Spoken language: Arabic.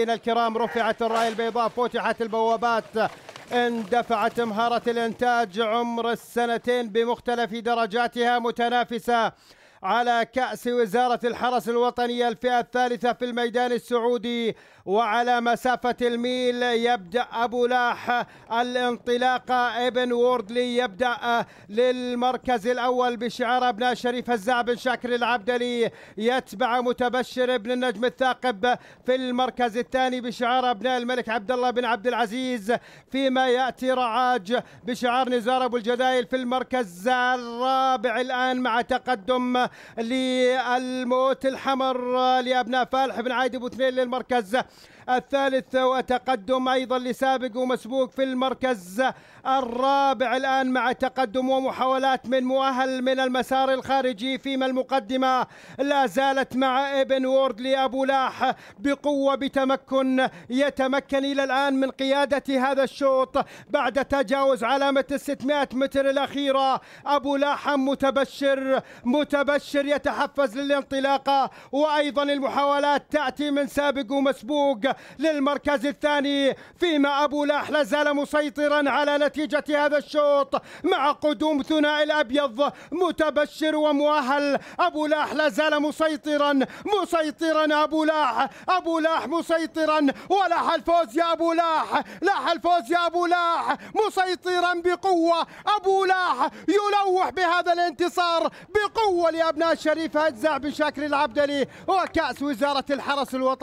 الكرام رفعت الراية البيضاء فتحت البوابات اندفعت مهارة الإنتاج عمر السنتين بمختلف درجاتها متنافسة على كأس وزارة الحرس الوطنية الفئة الثالثة في الميدان السعودي وعلى مسافة الميل يبدأ أبو لاح الانطلاق. إبن ووردلي يبدأ للمركز الأول بشعار أبناء شريف هزاع بن شاكر العبدلي. يتبع متبشر ابن النجم الثاقب في المركز الثاني بشعار أبناء الملك عبد الله بن عبد العزيز. فيما يأتي رعاج بشعار نزار أبو الجدايل في المركز الرابع الآن مع تقدم للموت الحمر لأبناء فالح بن عايد أبو اثنين للمركز الثالث وتقدم أيضا لسابق ومسبوق في المركز الرابع الآن مع تقدم ومحاولات من مؤهل من المسار الخارجي فيما المقدمة لا زالت مع ابن ووردلي أبو لاح بقوة بتمكن يتمكن إلى الآن من قيادة هذا الشوط بعد تجاوز علامة الستمائة متر الأخيرة. أبو لاح متبشر متبشر يتحفز للانطلاقة وأيضا المحاولات تأتي من سابق ومسبوق للمركز الثاني فيما أبو لاح لا زال مسيطرا على نتيجة هذا الشوط مع قدوم ثنائي الأبيض متبشر ومؤهل. أبو لاح لا زال مسيطرا مسيطرا أبو لاح أبو لاح مسيطرا. ولاح الفوز يا أبو لاح لاح الفوز يا أبو لاح مسيطرا بقوة. أبو لاح يلوح بهذا الانتصار بقوة لأبناء الشريف هزاع بن شاكر العبدلي وكأس وزارة الحرس الوطني.